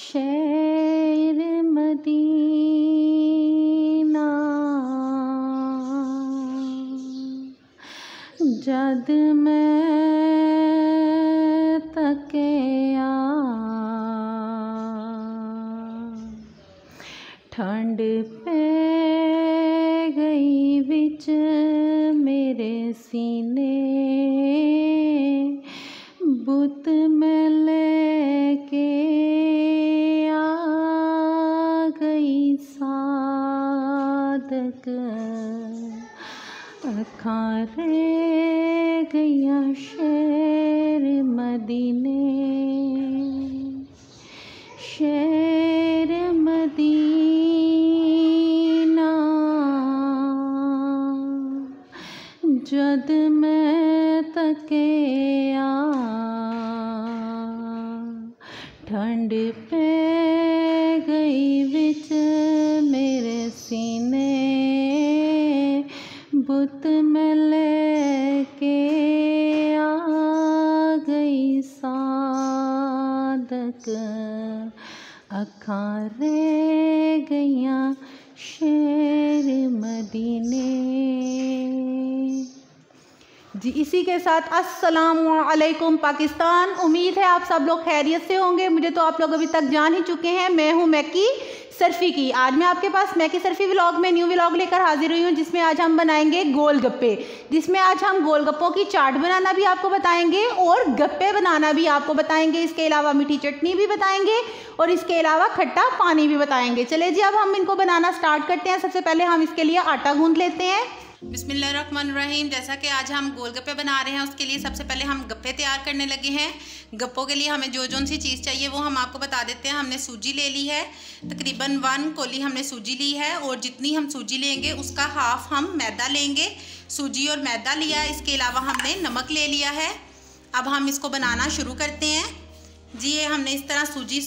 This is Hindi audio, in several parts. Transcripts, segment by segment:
शेर मदीना। जद मैं तकिया ठंड पे गई बिच मेरे सीने। बुत अखां रह गईयां शेर मदीने। शेर मदीना, जद मैं तकिया ठंड पे गई बिच मेरे सीने। बुत में लेके आ गई साधक। अखां रह गईयां शेर मदीने। जी, इसी के साथ अस्सलाम पाकिस्तान। उम्मीद है आप सब लोग खैरियत से होंगे। मुझे तो आप लोग अभी तक जान ही चुके हैं। मैं हूँ मैकी सरफ़ी की। आज मैं आपके पास मैकी सरफ़ी व्लॉग में न्यू व्लॉग लेकर हाजिर हुई हूँ, जिसमें आज हम बनाएँगे गोलगप्पे। जिसमें आज हम गोलगप्पों की चाट बनाना भी आपको बताएँगे और गप्पे बनाना भी आपको बताएँगे। इसके अलावा मीठी चटनी भी बताएँगे और इसके अलावा खट्टा पानी भी बताएँगे। चले जी, अब हम इनको बनाना स्टार्ट करते हैं। सबसे पहले हम इसके लिए आटा गूंद लेते हैं। बिस्मिल्लाहिर्रहमानिर्रहीम। जैसा कि आज हम गोलगप्पे बना रहे हैं, उसके लिए सबसे पहले हम गप्पे तैयार करने लगे हैं। गप्पों के लिए हमें जो जो सी चीज़ चाहिए, वो हम आपको बता देते हैं। हमने सूजी ले ली है, तकरीबन वन कोली हमने सूजी ली है, और जितनी हम सूजी लेंगे, उसका हाफ़ हम मैदा लेंगे। सूजी और मैदा लिया, इसके अलावा हमने नमक ले लिया है। अब हम इसको बनाना शुरू करते हैं। जी, ये हमने इस तरह सूजी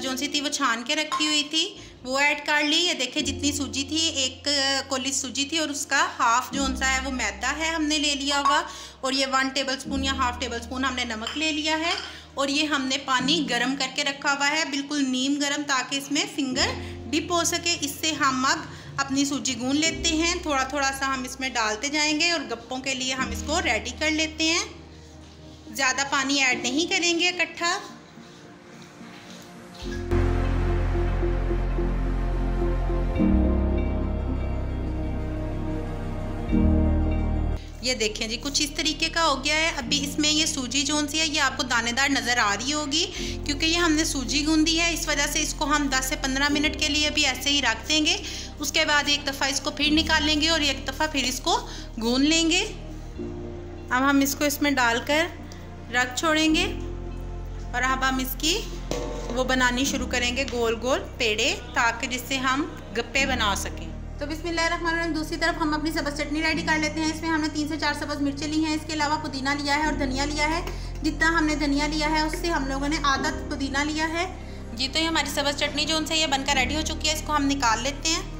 जो सी थी, वो छान के रखी हुई थी। वो ऐड कर ली। ये देखे जितनी सूजी थी, एक कोली सूजी थी और उसका हाफ़ जो सा है वो मैदा है हमने ले लिया हुआ और ये वन टेबल स्पून या हाफ़ टेबल स्पून हमने नमक ले लिया है और ये हमने पानी गर्म करके रखा हुआ है, बिल्कुल नीम गर्म ताकि इसमें फिंगर डिप हो सके। इससे हम अब अपनी सूजी गून लेते हैं। थोड़ा थोड़ा सा हम इसमें डालते जाएँगे और गप्पों के लिए हम इसको रेडी कर लेते हैं। ज़्यादा पानी ऐड नहीं करेंगे इकट्ठा। ये देखें जी, कुछ इस तरीके का हो गया है। अभी इसमें ये सूजी जोन सी है, ये आपको दानेदार नज़र आ रही होगी, क्योंकि ये हमने सूजी गूंदी है। इस वजह से इसको हम 10 से 15 मिनट के लिए अभी ऐसे ही रख देंगे। उसके बाद एक दफ़ा इसको फिर निकाल लेंगे और एक दफ़ा फिर इसको गूंद लेंगे। अब हम इसको इसमें डालकर रख छोड़ेंगे और अब हम इसकी वो बनानी शुरू करेंगे गोल गोल पेड़े, ताकि जिससे हम गप्पे बना सकें। तो बिस्मिल्लाहिर्रहमानिर्रहीम, दूसरी तरफ़ हम अपनी सब्ज़ चटनी रेडी कर लेते हैं। इसमें हमने तीन से चार सब्ज़ मिर्चें ली हैं। इसके अलावा पुदीना लिया है और धनिया लिया है। जितना हमने धनिया लिया है, उससे हम लोगों ने आधा पुदीना लिया है। जी तो ये हमारी सब्ज़ चटनी जो उनसे ये बनकर रेडी हो चुकी है, इसको हम निकाल लेते हैं।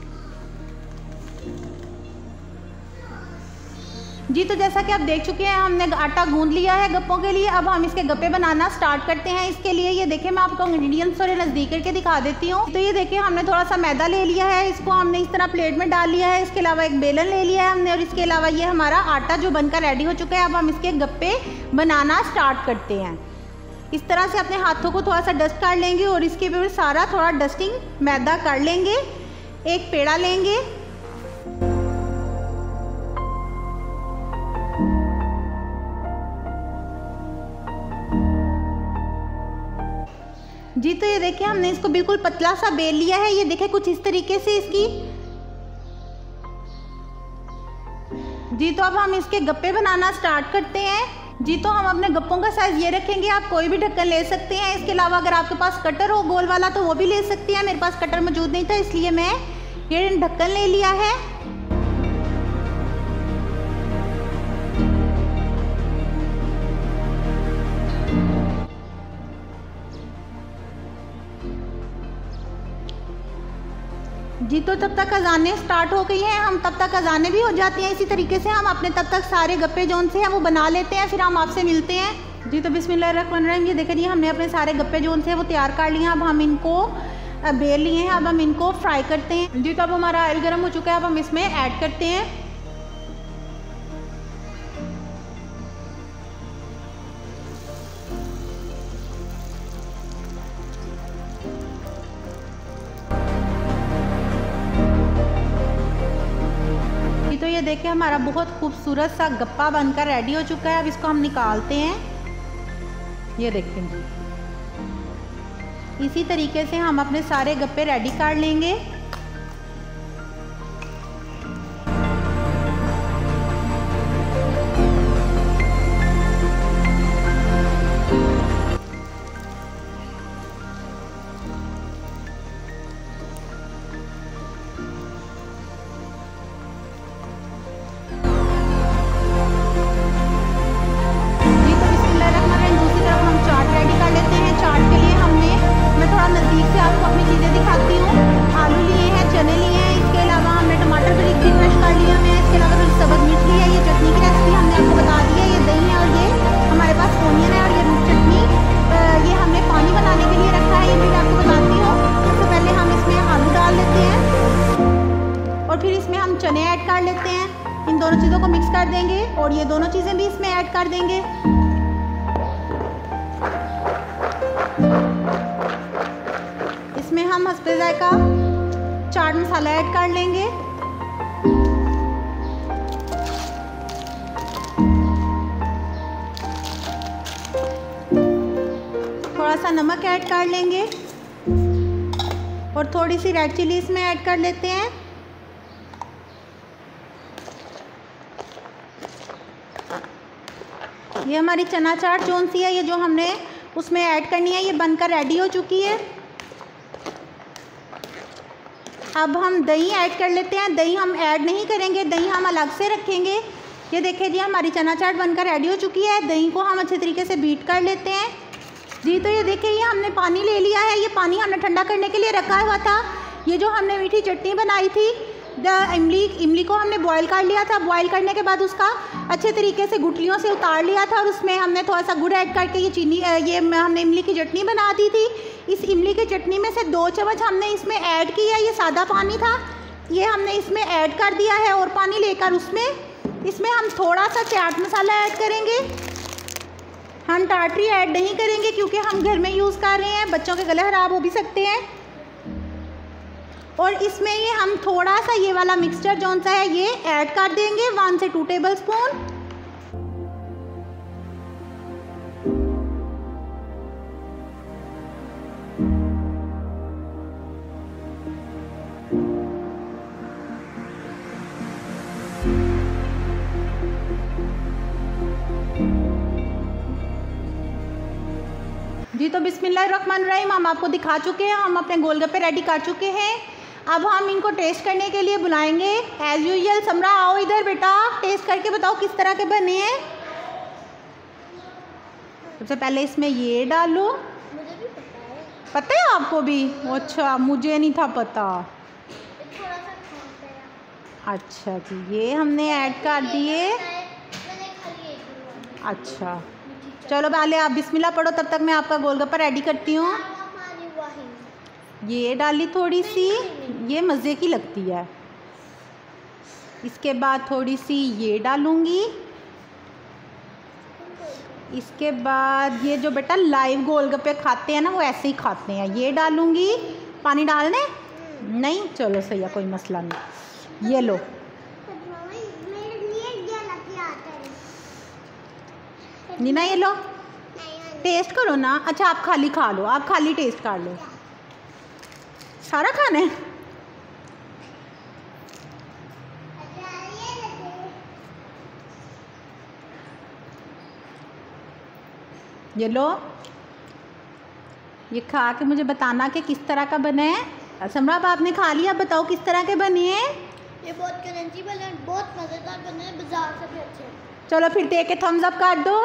जी तो जैसा कि आप देख चुके हैं, हमने आटा गूंद लिया है गप्पों के लिए। अब हम इसके गप्पे बनाना स्टार्ट करते हैं इसके लिए। ये देखें मैं आपको इंग्रेडिएंट्स थोड़े नज़दीक करके दिखा देती हूँ। तो ये देखें हमने थोड़ा सा मैदा ले लिया है। इसको हमने इस तरह प्लेट में डाल लिया है। इसके अलावा एक बेलन ले लिया है हमने और इसके अलावा ये हमारा आटा जो बनकर रेडी हो चुका है। अब हम इसके गप्पे बनाना स्टार्ट करते हैं। इस तरह से अपने हाथों को थोड़ा सा डस्ट कर लेंगे और इसके ऊपर सारा थोड़ा डस्टिंग मैदा कर लेंगे। एक पेड़ा लेंगे। जी तो ये देखिए, हमने इसको बिल्कुल पतला सा बेल लिया है। ये देखे कुछ इस तरीके से इसकी। जी तो अब हम इसके गप्पे बनाना स्टार्ट करते हैं। जी तो हम अपने गप्पों का साइज़ ये रखेंगे। आप कोई भी ढक्कन ले सकते हैं। इसके अलावा अगर आपके पास कटर हो, गोल वाला तो वो भी ले सकते हैं। मेरे पास कटर मौजूद नहीं था, इसलिए मैं ये ढक्कन ले लिया है। जी तो तब तक अजानें स्टार्ट हो गई हैं। हम तब तक अजानें भी हो जाती हैं। इसी तरीके से हम अपने तब तक सारे गप्पे जोन से हैं, वो बना लेते हैं, फिर हम आपसे मिलते हैं। जी तो बिस्मिल्लाहिर्रहमानिर्रहीम ये देखें जी, हमने अपने सारे गप्पे जोन से वो तैयार कर लिए हैं। अब हम इनको बेल लिए हैं। अब हम इनको फ्राई करते हैं। जी तो अब हमारा ऑयल गर्म हो चुका है। अब हम इसमें ऐड करते हैं। ये देखिए, हमारा बहुत खूबसूरत सा गप्पा बनकर रेडी हो चुका है। अब इसको हम निकालते हैं। ये देखें इसी तरीके से हम अपने सारे गप्पे रेडी कर लेंगे। कर देंगे। इसमें हम हंसपे का चाट मसाला ऐड कर लेंगे। थोड़ा सा नमक ऐड कर लेंगे और थोड़ी सी रेड चिली इसमें ऐड कर लेते हैं। ये हमारी चना चाट जोन सी है, ये जो हमने उसमें ऐड करनी है, ये बनकर रेडी हो चुकी है। अब हम दही ऐड कर लेते हैं। दही हम ऐड नहीं करेंगे, दही हम अलग से रखेंगे। ये देखिए जी, हमारी चना चाट बनकर रेडी हो चुकी है। दही को हम अच्छे तरीके से बीट कर लेते हैं। जी तो ये देखिए, ये हमने पानी ले लिया है। ये पानी हमने ठंडा करने के लिए रखा हुआ था। ये जो हमने मीठी चटनी बनाई थी इमली इमली को हमने बॉईल कर लिया था। बॉईल करने के बाद उसका अच्छे तरीके से गुटलियों से उतार लिया था और उसमें हमने थोड़ा सा गुड़ ऐड करके ये चीनी ये हमने इमली की चटनी बना दी थी। इस इमली की चटनी में से दो चम्मच हमने इसमें ऐड किया, ये सादा पानी था। ये हमने इसमें ऐड कर दिया है और पानी लेकर उसमें, इसमें हम थोड़ा सा चाट मसाला ऐड करेंगे। हम टाटरी ऐड नहीं करेंगे क्योंकि हम घर में यूज़ कर रहे हैं, बच्चों के गले ख़राब हो भी सकते हैं। और इसमें ये हम थोड़ा सा ये वाला मिक्सचर जौन सा है, ये ऐड कर देंगे वन से टू टेबल स्पून जी तो बिस्मिल्लाहिर्रहमानिर्रहीम, हम आपको दिखा चुके हैं, हम अपने गोलगप्पे रेडी कर चुके हैं। अब हम इनको टेस्ट करने के लिए बुलाएँगे। एज़ यूजल समरा आओ इधर बेटा। टेस्ट करके बताओ किस तरह के बने हैं। सबसे पहले इसमें ये डालो। पता है। आपको भी? अच्छा मुझे नहीं था पता। अच्छा जी ये हमने ऐड कर दिए। अच्छा। चलो पहले आप बिस्मिल्लाह पढ़ो तब तक मैं आपका गोलगप्पा रेडी करती हूँ। ये डाली थोड़ी सी ये मज़े की लगती है। इसके बाद थोड़ी सी ये डालूँगी। इसके बाद ये जो बेटा लाइव गोलगप्पे खाते हैं ना वो ऐसे ही खाते हैं। ये डालूँगी। पानी डालने? नहीं चलो सही है कोई मसला नहीं। ये लो। नीना ये लो। टेस्ट करो ना। अच्छा आप खाली खा लो। आप खाली टेस्ट कर लो। सारा खाना? है ये लो। ये खा के मुझे बताना कि किस तरह का बना है। समरा आपने खा लिया बताओ किस तरह के बने हैं। ये बहुत क्रंची बने बहुत मज़ेदार बने हैं बाज़ार से भी अच्छे चलो फिर दे के थम्स अप कर दो।